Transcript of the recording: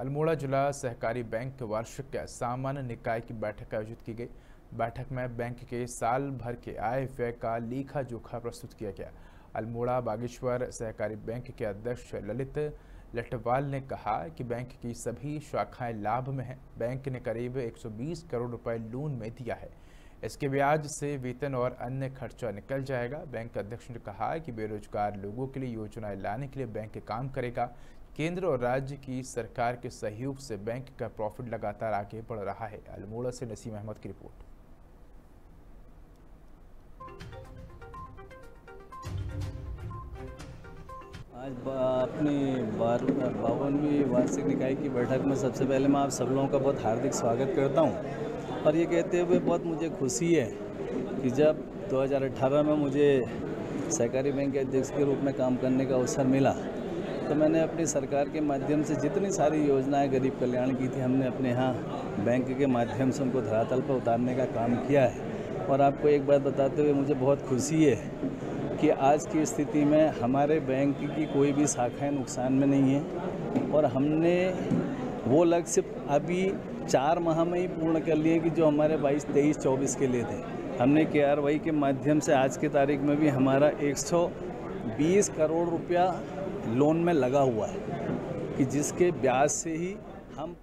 अल्मोड़ा जिला सहकारी बैंक के वार्षिक सामान्य निकाय की बैठक आयोजित की गई। बैठक में बैंक के साल भर के आय व्यय का लेखा जोखा प्रस्तुत किया गया। अल्मोड़ा बागेश्वर सहकारी बैंक के अध्यक्ष ललित लटवाल ने कहा कि बैंक की सभी शाखाएँ लाभ में हैं। बैंक ने करीब 120 करोड़ रुपए लोन में दिया है। इसके ब्याज से वेतन और अन्य खर्चा निकल जाएगा। बैंक अध्यक्ष ने कहा कि बेरोजगार लोगों के लिए योजनाएँ लाने के लिए बैंक काम करेगा। केंद्र और राज्य की सरकार के सहयोग से बैंक का प्रॉफिट लगातार आगे बढ़ रहा है। अल्मोड़ा से नसीम अहमद की रिपोर्ट। आज अपनी बार बावनवीं वार्षिक निकाय की बैठक में सबसे पहले मैं आप सब लोगों का बहुत हार्दिक स्वागत करता हूँ। और ये कहते हुए बहुत मुझे खुशी है कि जब 2018 में मुझे सहकारी बैंक के अध्यक्ष के रूप में काम करने का अवसर मिला तो मैंने अपनी सरकार के माध्यम से जितनी सारी योजनाएँ गरीब कल्याण की थी, हमने अपने यहाँ बैंक के माध्यम से उनको धरातल पर उतारने का काम किया है। और आपको एक बात बताते हुए मुझे बहुत खुशी है कि आज की स्थिति में हमारे बैंक की कोई भी शाखाएँ नुकसान में नहीं है और हमने वो लक्ष्य अभी चार माह में ही पूर्ण कर लिए कि जो हमारे बाईस, तेईस, चौबीस के लिए थे। हमने के आर के माध्यम से आज की तारीख में भी हमारा 120 करोड़ रुपया लोन में लगा हुआ है कि जिसके ब्याज से ही हम